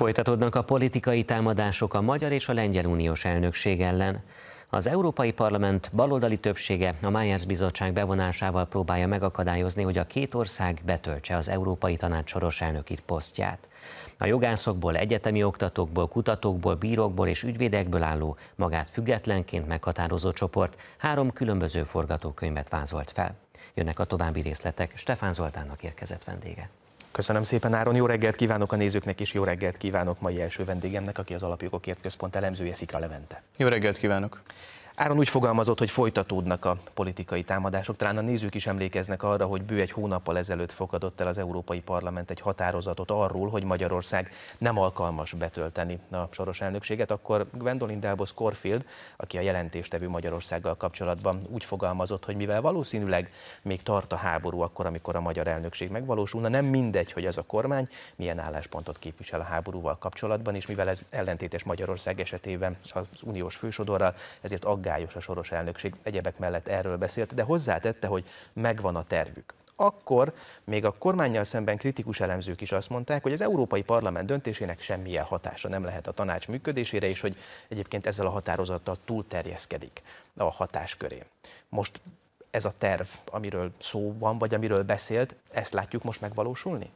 Folytatódnak a politikai támadások a magyar és a lengyel uniós elnökség ellen. Az Európai Parlament baloldali többsége a Myers Bizottság bevonásával próbálja megakadályozni, hogy a két ország betöltse az Európai Tanács soros elnöki posztját. A jogászokból, egyetemi oktatókból, kutatókból, bírókból és ügyvédekből álló, magát függetlenként meghatározó csoport három különböző forgatókönyvet vázolt fel. Jönnek a további részletek, Stefán Zoltánnak érkezett vendége. Köszönöm szépen, Áron. Jó reggelt kívánok a nézőknek, és jó reggelt kívánok mai első vendégemnek, aki az Alapjogokért Központ elemzője, Szikra Levente. Jó reggelt kívánok! Áron úgy fogalmazott, hogy folytatódnak a politikai támadások. Talán a nézők is emlékeznek arra, hogy bő egy hónappal ezelőtt fogadott el az Európai Parlament egy határozatot arról, hogy Magyarország nem alkalmas betölteni a soros elnökséget. Akkor Gwendolyn Delbos Corfield, aki a jelentéstevő Magyarországgal kapcsolatban úgy fogalmazott, hogy mivel valószínűleg még tart a háború akkor, amikor a magyar elnökség megvalósulna, nem mindegy, hogy az a kormány milyen álláspontot képvisel a háborúval kapcsolatban, és mivel ez ellentétes Magyarország esetében az uniós fősodorral, ezért aggály aggályos a soros elnökség, egyebek mellett erről beszélt, de hozzátette, hogy megvan a tervük. Akkor még a kormányjal szemben kritikus elemzők is azt mondták, hogy az Európai Parlament döntésének semmilyen hatása nem lehet a tanács működésére, és hogy egyébként ezzel a határozattal túlterjeszkedik a hatásköré. Most ez a terv, amiről szó van, vagy amiről beszélt, ezt látjuk most megvalósulni?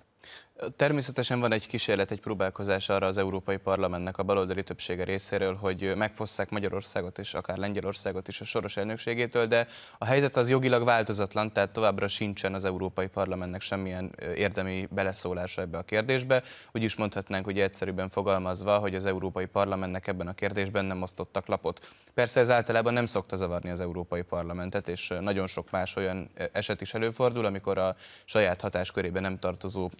Természetesen van egy kísérlet, egy próbálkozás arra az Európai Parlamentnek a baloldali többsége részéről, hogy megfosszák Magyarországot és akár Lengyelországot is a soros elnökségétől, de a helyzet az jogilag változatlan, tehát továbbra sincsen az Európai Parlamentnek semmilyen érdemi beleszólása ebbe a kérdésbe. Úgy is mondhatnánk, hogy egyszerűbben fogalmazva, hogy az Európai Parlamentnek ebben a kérdésben nem osztottak lapot. Persze ez általában nem szokta zavarni az Európai Parlamentet, és nagyon sok más olyan eset is előfordul, amikor a saját hatáskörébe nem tartozó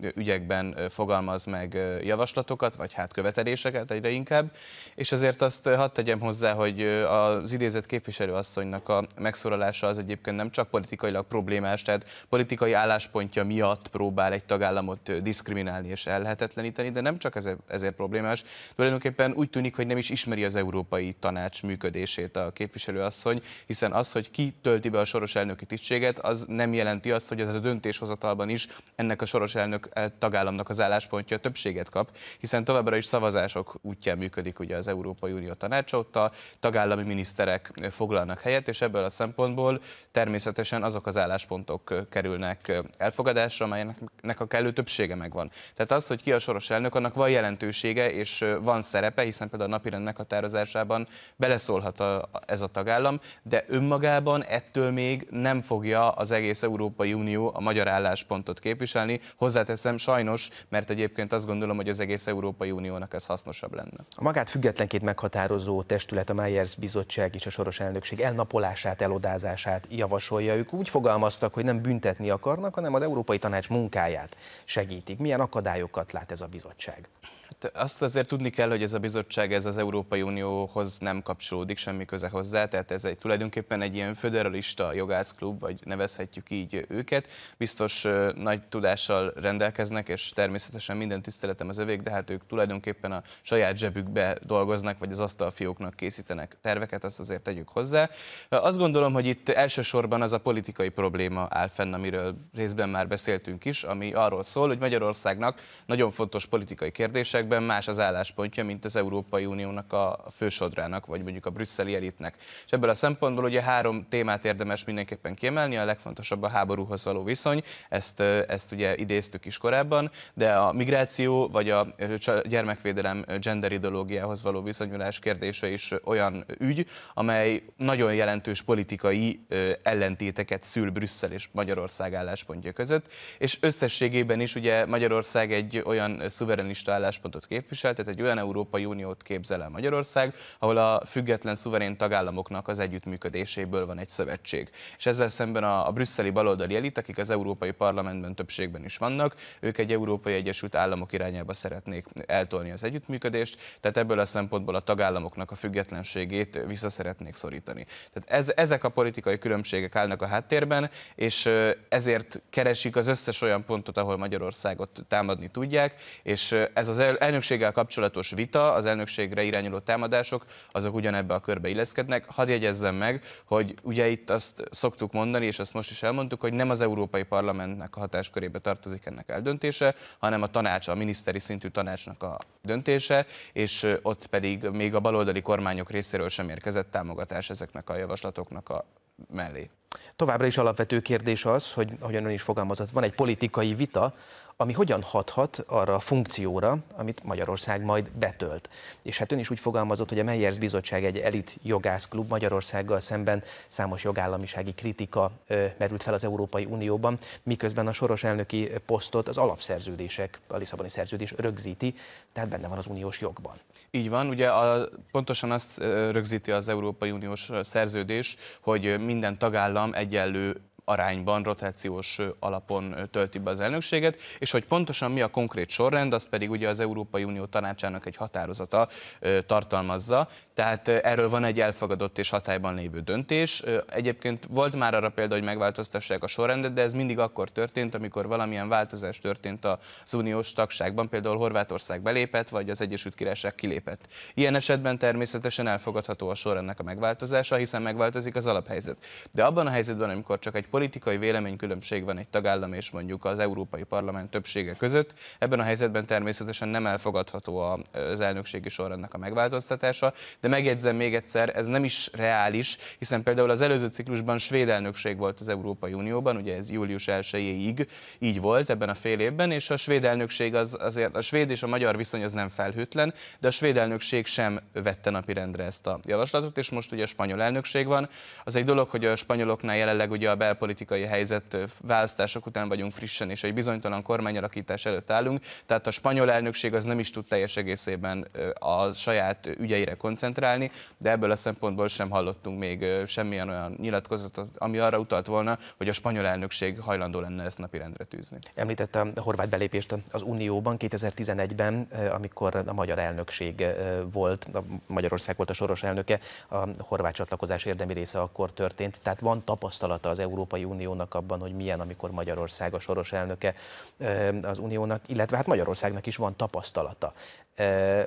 ügyekben fogalmaz meg javaslatokat, vagy hát követeléseket egyre inkább. És azért azt hadd tegyem hozzá, hogy az idézett képviselőasszonynak a megszólalása az egyébként nem csak politikailag problémás, tehát politikai álláspontja miatt próbál egy tagállamot diszkriminálni és elhetetleníteni, de nem csak ezért, ezért problémás. Tulajdonképpen úgy tűnik, hogy nem is ismeri az Európai Tanács működését a képviselőasszony, hiszen az, hogy ki tölti be a soros elnöki tisztséget, az nem jelenti azt, hogy ez a döntéshozatalban is ennek a soros elnök tagállamnak az álláspontja többséget kap, hiszen továbbra is szavazások útján működik ugye az Európai Unió tanácsa, ott a tagállami miniszterek foglalnak helyet, és ebből a szempontból természetesen azok az álláspontok kerülnek elfogadásra, amelynek a kellő többsége megvan. Tehát az, hogy ki a soros elnök, annak van jelentősége és van szerepe, hiszen például a napirend meghatározásában beleszólhat a, ez a tagállam, de önmagában ettől még nem fogja az egész Európai Unió a magyar álláspontot képviselni. Hozzáteszem, sajnos, mert egyébként azt gondolom, hogy az egész Európai Uniónak ez hasznosabb lenne. A magát függetlenként meghatározó testület, a Myers Bizottság és a soros elnökség elnapolását, elodázását javasolja. Ők úgy fogalmaztak, hogy nem büntetni akarnak, hanem az Európai Tanács munkáját segítik. Milyen akadályokat lát ez a bizottság? Azt azért tudni kell, hogy ez a bizottság ez az Európai Unióhoz nem kapcsolódik, semmi köze hozzá, tehát ez egy tulajdonképpen egy ilyen föderalista jogászklub, vagy nevezhetjük így őket. Biztos nagy tudással rendelkeznek, és természetesen minden tiszteletem az övék, de hát ők tulajdonképpen a saját zsebükbe dolgoznak, vagy az asztalfióknak készítenek terveket, azt azért tegyük hozzá. Azt gondolom, hogy itt elsősorban az a politikai probléma áll fenn, amiről részben már beszéltünk is, ami arról szól, hogy Magyarországnak nagyon fontos politikai kérdésekben kérdésekben más az álláspontja, mint az Európai Uniónak a fősodrának, vagy mondjuk a brüsszeli elitnek. És ebből a szempontból ugye három témát érdemes mindenképpen kiemelni, a legfontosabb a háborúhoz való viszony, ezt, ezt ugye idéztük is korábban, de a migráció vagy a gyermekvédelem gender ideológiához való viszonyulás kérdése is olyan ügy, amely nagyon jelentős politikai ellentéteket szül Brüsszel és Magyarország álláspontja között, és összességében is ugye Magyarország egy olyan szuverenista álláspontot álláspontot képvisel, tehát egy olyan Európai Uniót képzel el Magyarország, ahol a független szuverén tagállamoknak az együttműködéséből van egy szövetség. És ezzel szemben a, a brüsszeli baloldali elit, akik az Európai Parlamentben többségben is vannak, ők egy Európai Egyesült Államok irányába szeretnék eltolni az együttműködést, tehát ebből a szempontból a tagállamoknak a függetlenségét vissza szeretnék szorítani. Tehát ez, ezek a politikai különbségek állnak a háttérben, és ezért keresik az összes olyan pontot, ahol Magyarországot támadni tudják, és ez az elnökséggel kapcsolatos vita, az elnökségre irányuló támadások, azok ugyanebbe a körbe illeszkednek. Hadd jegyezzem meg, hogy ugye itt azt szoktuk mondani, és azt most is elmondtuk, hogy nem az Európai Parlamentnek a hatáskörébe tartozik ennek eldöntése, hanem a tanács, a miniszteri szintű tanácsnak a döntése, és ott pedig még a baloldali kormányok részéről sem érkezett támogatás ezeknek a javaslatoknak a mellé. Továbbra is alapvető kérdés az, hogy ahogyan ön is fogalmazott, van egy politikai vita, ami hogyan hathat arra a funkcióra, amit Magyarország majd betölt. És hát ön is úgy fogalmazott, hogy a Meyers Bizottság egy elit jogászklub Magyarországgal szemben számos jogállamisági kritika merült fel az Európai Unióban, miközben a soros elnöki posztot az alapszerződések, a Lisszaboni szerződés rögzíti, tehát benne van az uniós jogban. Így van, ugye a, pontosan azt rögzíti az Európai Uniós szerződés, hogy minden tagállam egyenlő arányban, rotációs alapon tölti be az elnökséget, és hogy pontosan mi a konkrét sorrend, azt pedig ugye az Európai Unió tanácsának egy határozata tartalmazza, tehát erről van egy elfogadott és hatályban lévő döntés. Egyébként volt már arra példa, hogy megváltoztassák a sorrendet, de ez mindig akkor történt, amikor valamilyen változás történt az uniós tagságban, például Horvátország belépett, vagy az Egyesült Királyság kilépett. Ilyen esetben természetesen elfogadható a sorrendnek a megváltozása, hiszen megváltozik az alaphelyzet. De abban a helyzetben, amikor csak egy politikai véleménykülönbség van egy tagállam és mondjuk az Európai Parlament többsége között, ebben a helyzetben természetesen nem elfogadható az elnökségi sorrendnek a megváltoztatása, de megjegyzem még egyszer, ez nem is reális, hiszen például az előző ciklusban svéd elnökség volt az Európai Unióban, ugye ez július 1-ig így volt ebben a fél évben, és a svéd elnökség az azért, a svéd és a magyar viszony az nem felhőtlen, de a svéd elnökség sem vette napirendre ezt a javaslatot, és most ugye a spanyol elnökség van. Az egy dolog, hogy a spanyoloknál jelenleg ugye a belpolitikai helyzet választások után vagyunk frissen, és egy bizonytalan kormányalakítás előtt állunk, tehát a spanyol elnökség az nem is tud teljes egészében a saját ügyeire koncentrálni, de ebből a szempontból sem hallottunk még semmilyen olyan nyilatkozatot, ami arra utalt volna, hogy a spanyol elnökség hajlandó lenne ezt napirendre tűzni. Említette a horvát belépést az Unióban 2011-ben, amikor a magyar elnökség volt, a Magyarország volt a soros elnöke, a horvát csatlakozás érdemi része akkor történt. Tehát van tapasztalata az Európai Uniónak abban, hogy milyen, amikor Magyarország a soros elnöke az Uniónak, illetve hát Magyarországnak is van tapasztalata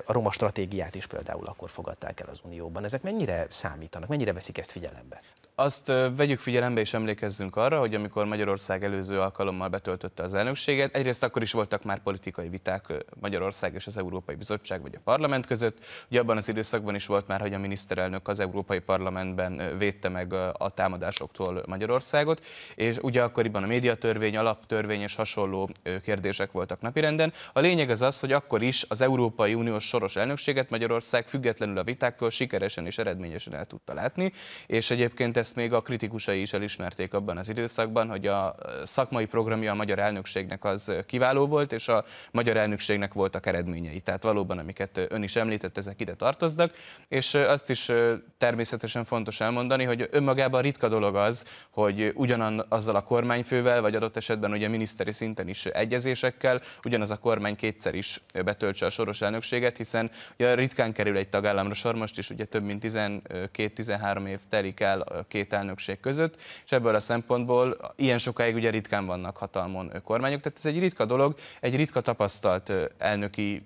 a roma stratégiát is például akkor fogadták el az Unióban. Ezek mennyire számítanak, mennyire veszik ezt figyelembe? Azt vegyük figyelembe és emlékezzünk arra, hogy amikor Magyarország előző alkalommal betöltötte az elnökséget, egyrészt akkor is voltak már politikai viták Magyarország és az Európai Bizottság vagy a Parlament között. Ugye abban az időszakban is volt már, hogy a miniszterelnök az Európai Parlamentben védte meg a támadásoktól Magyarországot, és ugye akkoriban a médiatörvény, alaptörvény és hasonló kérdések voltak napirenden. A lényeg az az, hogy akkor is az Európai Uniós soros elnökséget Magyarország függetlenül a vitáktól sikeresen és eredményesen el tudta látni, és egyébként ezt még a kritikusai is elismerték abban az időszakban, hogy a szakmai programja a magyar elnökségnek az kiváló volt, és a magyar elnökségnek voltak eredményei. Tehát valóban, amiket ön is említett, ezek ide tartoznak, és azt is természetesen fontos elmondani, hogy önmagában ritka dolog az, hogy ugyanazzal a kormányfővel, vagy adott esetben ugye miniszteri szinten is egyezésekkel, ugyanaz a kormány kétszer is betöltse a soros elnökséget, hiszen ugye ritkán kerül egy tagállamra sor, most is ugye több mint 12-13 év telik el két elnökség között, és ebből a szempontból ilyen sokáig ugye ritkán vannak hatalmon kormányok, tehát ez egy ritka dolog, egy ritka tapasztalt elnöki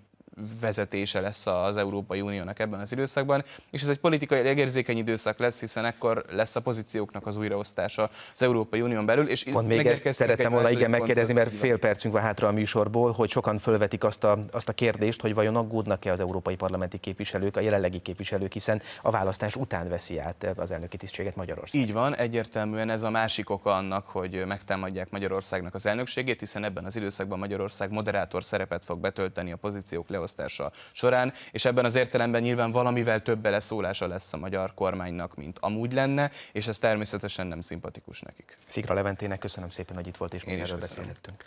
vezetése lesz az Európai Uniónak ebben az időszakban, és ez egy politikai legérzékeny időszak lesz, hiszen ekkor lesz a pozícióknak az újraosztása az Európai Unión belül. És Pont még ezt szerettem volna igen megkérdezni, mert fél percünk van hátra a műsorból, hogy sokan fölvetik azt a, azt a kérdést, hogy vajon aggódnak-e az európai parlamenti képviselők, a jelenlegi képviselők, hiszen a választás után veszi át az elnöki tisztséget Magyarország. Így van, egyértelműen ez a másik oka annak, hogy megtámadják Magyarországnak az elnökségét, hiszen ebben az időszakban Magyarország moderátor szerepet fog betölteni a pozíciók leosztása során, és ebben az értelemben nyilván valamivel több beleszólása lesz a magyar kormánynak, mint amúgy lenne, és ez természetesen nem szimpatikus nekik. Szigra Leventének köszönöm szépen, hogy itt volt, és mi erről beszélhettünk.